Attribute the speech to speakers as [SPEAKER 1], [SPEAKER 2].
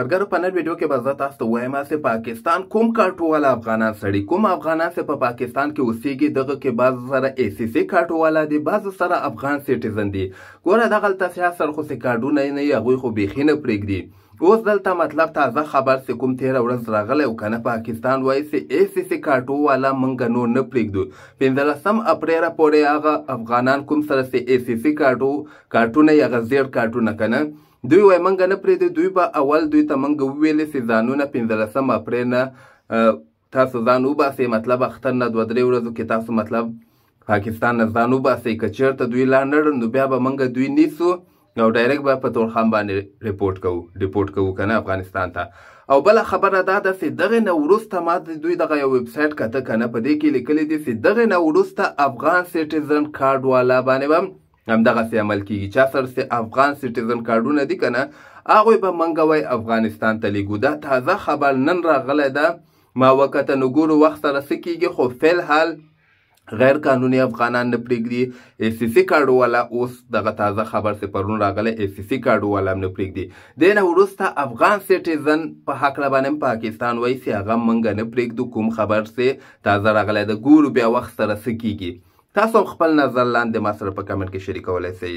[SPEAKER 1] مرګرو په نن ویډیو کې به زه تاسو ته وایم چې پاکستان کوم کارټواله افغانان سړي کوم افغانان چې په پاکستان کې اوسېږي دغه کې بعض سره ای سی سی کارټواله دي بعض سره افغان سیټیزن دي ګوره دغلته سیاست سره خو سې کارډونه نه یې هغوی خو بیخي نه پرېږدي اوس دلته مطلب تازه خبر چې کوم تیره ورځ راغلی او کنه پاکستان وایي چې ای سی سی کارټو والا مونږ نور نه پرېږدو پنځلسم اپریل پورې هغه افغانان کوم سره چې ای سی سی کارټو کارټونه یې هغه زیړ کارټونه کنه دوی وای منګ نه پریدي دوی به اول دوی ته منګ وویل چې ځانونه 15 اپریل نه تاسو ځان وباسئ مطلب اختر نه دوه درې ورځو کې تاسو مطلب پاکستان نه ځان وباسئ که چېرته دوی لا نه نو بیا به منګ دوی نیسو او ډایرک به په تورخم باندې ریپورت کوو ډیپورت کوو کنه افغانستان ته او بل خبره دا ده چې دغه نه ورسته ما د دوی دغه یو ویب سټ کته کنه په دې کې لیکلي دي چې دغه نه ورسته افغان سټیزن کارت والا باندې همدغسې عمل کېږي چا سره چې افغان سټیزن کارډونه دي که نه هغوی به منګه وای افغانستان ته لیږو دا تازه خبر نن راغلی ده ما وکته نو ګورو وخت سره څه کېږي خو فعل حال غیر قانوني افغانان نه پرېږدي ای سی سی کارډو والا اوس دغه تازه خبر چې پرون راغلی ای سی سی کارډو والا هم نه پرېږدي دې نه وروسته افغان سټیزن په هکله باندې هم پاکستان وایي چې هغه موږ نه پرېږدو کوم خبر چې تازه راغلی د ګورو بیا وخت سره څه کیږي تاسو هم خپل نظر لاندې ما سره په کمنټ کې شریکولای شئ